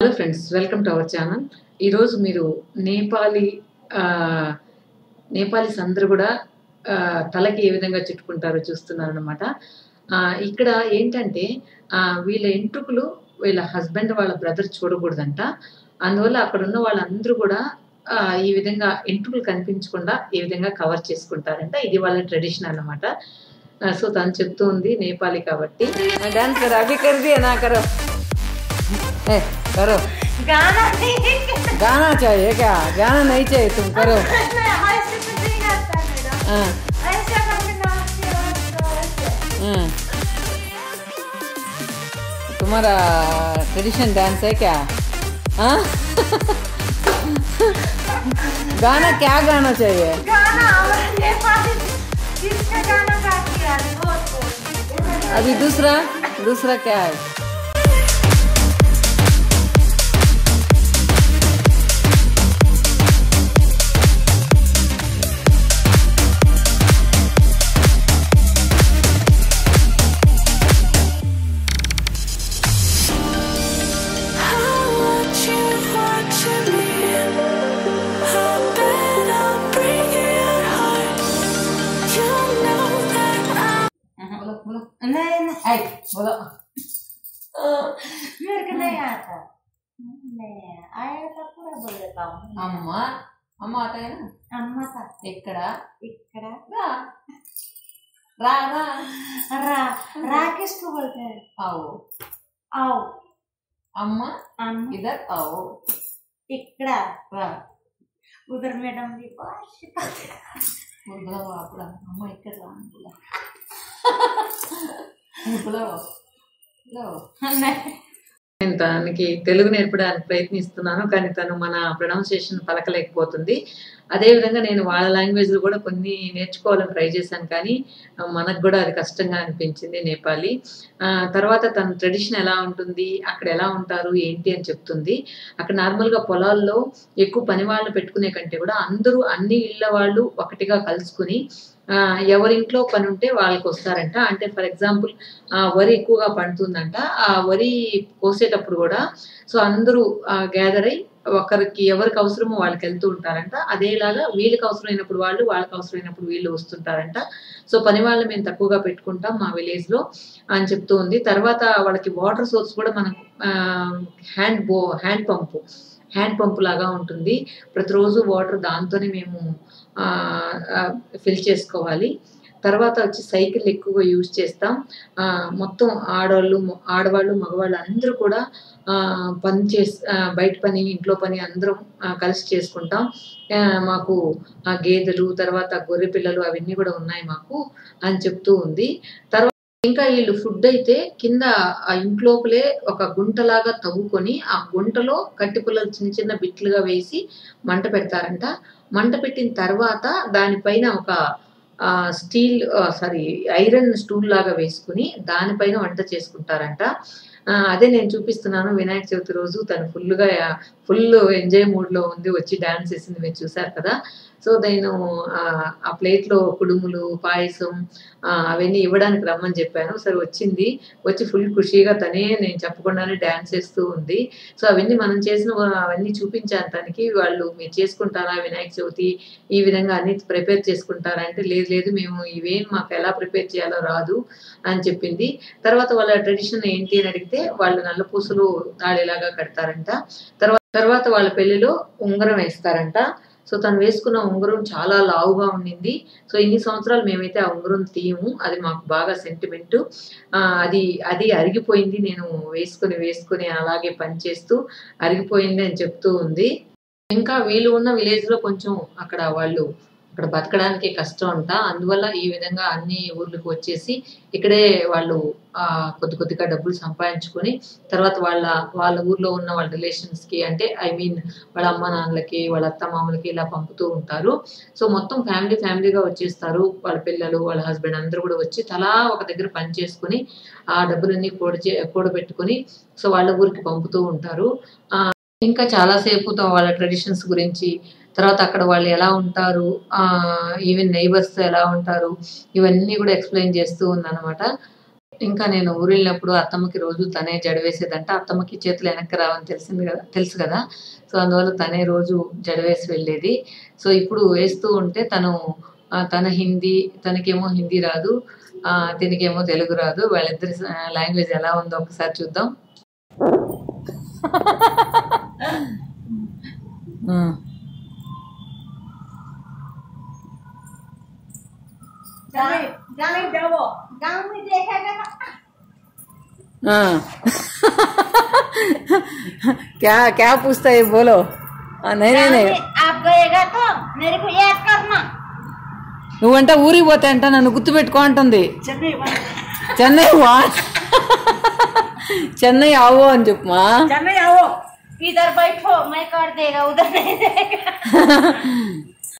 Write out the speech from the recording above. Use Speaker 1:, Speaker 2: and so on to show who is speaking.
Speaker 1: Hello friends welcome to our channel ఈరోజు మీరు Nepali Nepalese అందరూ కూడా తలకి ఏ విధంగా చుట్టుకుంటారో చూస్తున్నారు అనమాట ఇక్కడ ఏంటంటే వీళ్ళ ఎంట్రుకులు వీళ్ళ హస్బెండ్ వాళ్ళ బ్రదర్ చూడకూడదంట. అందువల్ల అక్కడ ఉన్న వాళ్ళందరూ కూడా ఈ విధంగా ఎంట్రుకులు కనిపించకుండా ఈ విధంగా కవర్ చేసుకుంటారంట. ఇది వాళ్ళ ట్రెడిషన్ అన్నమాట. సో తను చెప్తూ ఉంది నేపాలి కాబట్టి.
Speaker 2: डांस करो।
Speaker 3: गाना नहीं।
Speaker 2: गाना चाहिए क्या? गाना नहीं चाहिए तुम करो।
Speaker 3: हाँ। हाँ।
Speaker 2: तुम्हारा ट्रेडिशन डांस है क्या? हाँ? गाना क्या गाना चाहिए?
Speaker 3: गाना
Speaker 2: अभी दूसरा दूसरा क्या है? बोलो
Speaker 3: मेरे को नहीं आता नहीं आया तो पूरा बोल देता हूँ
Speaker 2: అమ్మ అమ్మ అటైనా
Speaker 3: अम्मा था
Speaker 2: ఎక్కడ
Speaker 3: इकड़ा
Speaker 2: రా రా రా
Speaker 3: रा रा किसको बोलते हैं
Speaker 2: आओ
Speaker 3: आओ
Speaker 2: అమ్మ
Speaker 3: अम्मा
Speaker 2: इधर आओ
Speaker 3: इकड़ा
Speaker 2: రా
Speaker 3: उधर मैडम भी बहुत सिखाते हैं।
Speaker 2: బులవ అప్పుడు అమ్మ ఇక్కడ రా
Speaker 1: నేను తనకి తెలుగు నేర్పడానికి ప్రయత్నిస్తున్నాను కానీ తను మన ప్రొనౌన్సియేషన్ పలకలేకపోతుంది. అదేవిధంగా నేను వాళ్ళ లాంగ్వేజ్లు కూడా కొన్ని నేర్చుకోవాలని ట్రై చేశాను కానీ మనకు కూడా అది కష్టంగా అనిపించింది నేపాలి. తర్వాత తన ట్రెడిషన్ ఎలా ఉంటుంది అక్కడ ఎలా ఉంటారు ఏంటి అని చెప్తుంది. అక్కడ నార్మల్గా పొలాల్లో ఎక్కువ పని వాళ్ళు పెట్టుకునే కంటే కూడా అందరూ అన్ని ఇళ్ళ వాళ్ళు ఒకటిగా కలుసుకుని ఎవరింట్లో పని ఉంటే వాళ్ళకి వస్తారంట అంటే ఫర్ ఎగ్జాంపుల్ వరి ఎక్కువగా పండుతుందంట. ఆ వరి కోసేటప్పుడు కూడా సో అందరూ గ్యాదర్ అయ్యి ఒకరికి ఎవరికి అవసరమో వాళ్ళకి వెళ్తూ ఉంటారంట. అదేలాగా వీళ్ళకి అవసరమైనప్పుడు వాళ్ళు వాళ్ళకి అవసరమైనప్పుడు వీళ్ళు వస్తుంటారంట. సో పని వాళ్ళు మేము తక్కువగా పెట్టుకుంటాం మా విలేజ్లో అని చెప్తూ ఉంది. తర్వాత వాళ్ళకి వాటర్ సోర్స్ కూడా మనం హ్యాండ్ బో హ్యాండ్ పంపు హ్యాండ్ పంపు లాగా ఉంటుంది. ప్రతిరోజు వాటర్ దాంతోనే మేము ఫిల్ చేసుకోవాలి. తర్వాత వచ్చి సైకిల్ ఎక్కువగా యూజ్ చేస్తాం. మొత్తం ఆడవాళ్ళు ఆడవాళ్ళు మగవాళ్ళు అందరూ కూడా పని చేసి బయట పని ఇంట్లో పని అందరం కలిసి చేసుకుంటాం. మాకు గేదెలు తర్వాత గొర్రె పిల్లలు అవన్నీ కూడా ఉన్నాయి మాకు అని చెప్తూ ఉంది. తర్వాత ఇంకా వీళ్ళు ఫుడ్ అయితే కింద ఆ ఇంట్లోపలే ఒక గుంటలాగా తవ్వుకొని ఆ గుంటలో కట్టిపుల్లలు చిన్న చిన్న బిట్లుగా వేసి మంట పెడతారంట. మంట పెట్టిన తర్వాత దానిపైన ఒక స్టీల్ సారీ ఐరన్ స్టూల్ లాగా వేసుకుని దానిపైన వంట చేసుకుంటారంట. అదే నేను చూపిస్తున్నాను వినాయక చవితి రోజు తను ఫుల్గా ఫుల్ ఎంజాయ్ మూడ్లో ఉంది వచ్చి డ్యాన్స్ వేసింది మీరు చూసారు కదా. సో నేను ఆ, ప్లేట్లో కుడుములు పాయసం అవన్నీ ఇవ్వడానికి రమ్మని చెప్పాను. సరే వచ్చింది. వచ్చి ఫుల్ ఖుషీగా తనే నేను చెప్పకుండానే డాన్స్ చేస్తూ ఉంది. సో అవన్నీ మనం చేసిన అవన్నీ చూపించాను తనకి. వాళ్ళు మీరు చేసుకుంటారా? వినాయక చవితి ఈ విధంగా అన్ని ప్రిపేర్ చేసుకుంటారా? అంటే లేదు లేదు మేము ఇవేం మాకు ఎలా ప్రిపేర్ చేయాలో రాదు అని చెప్పింది. తర్వాత వాళ్ళ ట్రెడిషన్ ఏంటి అని అడిగితే వాళ్ళు నల్ల పూసలు తాళేలాగా కడతారంట. తర్వాత తర్వాత వాళ్ళ పెళ్ళిలో ఉంగరం వేస్తారంట. సో తను వేసుకున్న ఉంగరం చాలా లావుగా ఉండింది. సో ఇన్ని సంవత్సరాలు మేమైతే ఆ ఉంగరం తీయము. అది మాకు బాగా సెంటిమెంట్ అది అది అరిగిపోయింది. నేను వేసుకుని వేసుకుని అలాగే పనిచేస్తూ అరిగిపోయింది అని చెప్తూ ఉంది. ఇంకా వీలు ఉన్న విలేజ్లో కొంచెం అక్కడ వాళ్ళు అక్కడ బతకడానికి కష్టం అంట అందువల్ల ఈ విధంగా అన్ని ఊర్లకు వచ్చేసి ఇక్కడే వాళ్ళు ఆ కొద్ది కొద్దిగా డబ్బులు సంపాదించుకొని తర్వాత వాళ్ళ వాళ్ళ ఊర్లో ఉన్న వాళ్ళ రిలేషన్స్కి అంటే ఐ మీన్ వాళ్ళ అమ్మ నాన్నలకి వాళ్ళ అత్త మామలకి ఇలా పంపుతూ ఉంటారు. సో మొత్తం ఫ్యామిలీ ఫ్యామిలీగా వచ్చేస్తారు. వాళ్ళ పిల్లలు వాళ్ళ హస్బెండ్ అందరూ కూడా వచ్చి తలా ఒక దగ్గర పని చేసుకొని ఆ డబ్బులన్నీ కూడచే కూడబెట్టుకొని సో వాళ్ళ ఊరికి పంపుతూ ఉంటారు. ఇంకా చాలాసేపు వాళ్ళ ట్రెడిషన్స్ గురించి తర్వాత అక్కడ వాళ్ళు ఎలా ఉంటారు ఈవెన్ నైబర్స్ ఎలా ఉంటారు ఇవన్నీ కూడా ఎక్స్ప్లెయిన్ చేస్తూ ఉందన్నమాట. ఇంకా నేను ఊరు వెళ్ళినప్పుడు అత్తమ్మకి రోజు తనే జడవేసేదంటే అత్తమ్మకి చేతులు వెనక్కి రావని తెలిసింది కదా తెలుసు కదా. సో అందువల్ల తనే రోజు జడవేసి వెళ్ళేది. సో ఇప్పుడు వేస్తూ ఉంటే తను తన హిందీ తనకేమో హిందీ రాదు ఆ, దీనికేమో తెలుగు రాదు. వాళ్ళిద్దరి లాంగ్వేజ్ ఎలా ఉందో ఒకసారి చూద్దాం.
Speaker 2: क्या क्या पूछता है बोलो हाँ, नहीं नहीं
Speaker 3: गाँव
Speaker 2: नहीं
Speaker 3: में आप गएगा तो मेरे को याद करना
Speaker 2: నువ్వంట ఊరికి పోతా అంట నన్ను గుర్తుపెట్టుకో అంటుంది
Speaker 3: चलिए
Speaker 2: చెన్నై వా చెన్నై ఆవో అని చెప్పమా
Speaker 3: चलिए आओ इधर बैठो मैं कर देगा उधर नहीं देगा